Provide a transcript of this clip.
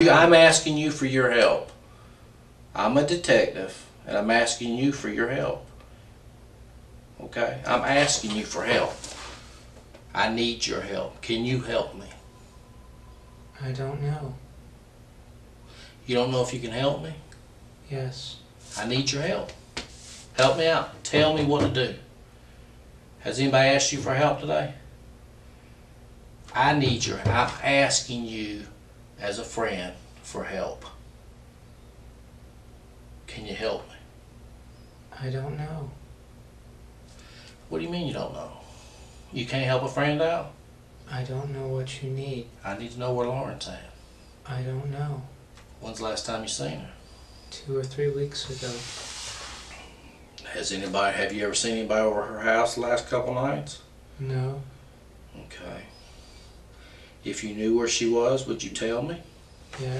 I'm asking you for your help. I'm a detective, and I'm asking you for your help. Okay? I'm asking you for help. I need your help. Can you help me? I don't know. You don't know if you can help me? Yes. I need your help. Help me out. Tell me what to do. Has anybody asked you for help today? I need your I'm asking you as a friend for help. Can you help me? I don't know. What do you mean you don't know? You can't help a friend out? I don't know what you need. I need to know where Lauren's at. I don't know. When's the last time you seen her? Two or three weeks ago. Has anybody have you ever seen anybody over her house the last couple nights? No. If you knew where she was, would you tell me? Yeah.